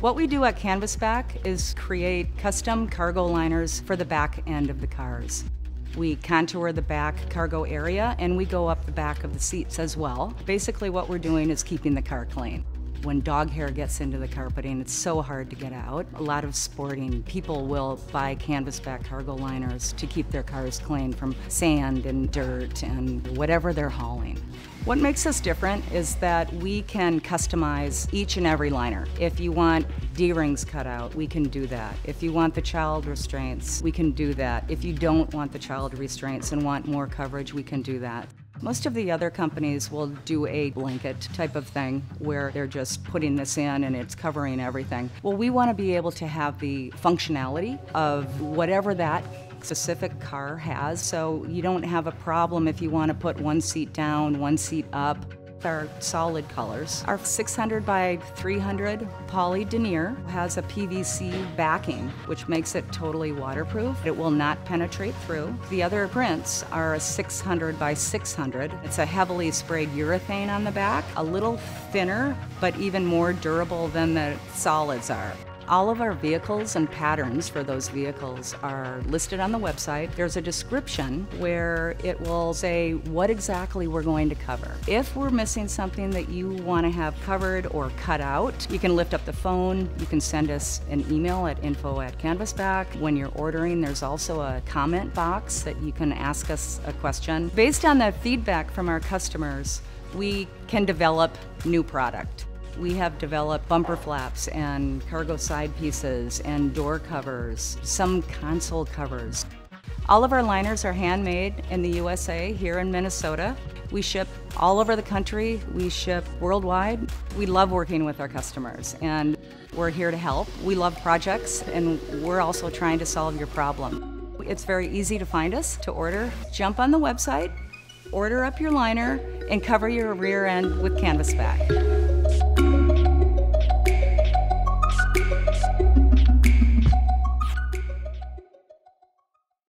What we do at Canvasback is create custom cargo liners for the back end of the cars. We contour the back cargo area and we go up the back of the seats as well. Basically what we're doing is keeping the car clean. When dog hair gets into the carpeting, it's so hard to get out. A lot of sporting people will buy Canvasback cargo liners to keep their cars clean from sand and dirt and whatever they're hauling. What makes us different is that we can customize each and every liner. If you want D-rings cut out, we can do that. If you want the child restraints, we can do that. If you don't want the child restraints and want more coverage, we can do that. Most of the other companies will do a blanket type of thing where they're just putting this in and it's covering everything. Well, we want to be able to have the functionality of whatever that specific car has, so you don't have a problem if you want to put one seat down, one seat up. Our solid colors. Our 600 by 300 poly denier has a PVC backing, which makes it totally waterproof. It will not penetrate through. The other prints are a 600 by 600. It's a heavily sprayed urethane on the back, a little thinner, but even more durable than the solids are. All of our vehicles and patterns for those vehicles are listed on the website. There's a description where it will say what exactly we're going to cover. If we're missing something that you want to have covered or cut out, you can lift up the phone, you can send us an email at info at canvasback. When you're ordering, there's also a comment box that you can ask us a question. Based on the feedback from our customers, we can develop new product. We have developed bumper flaps and cargo side pieces and door covers, some console covers. All of our liners are handmade in the USA here in Minnesota. We ship all over the country, we ship worldwide. We love working with our customers and we're here to help. We love projects and we're also trying to solve your problem. It's very easy to find us, to order. Jump on the website, order up your liner, and cover your rear end with Canvasback.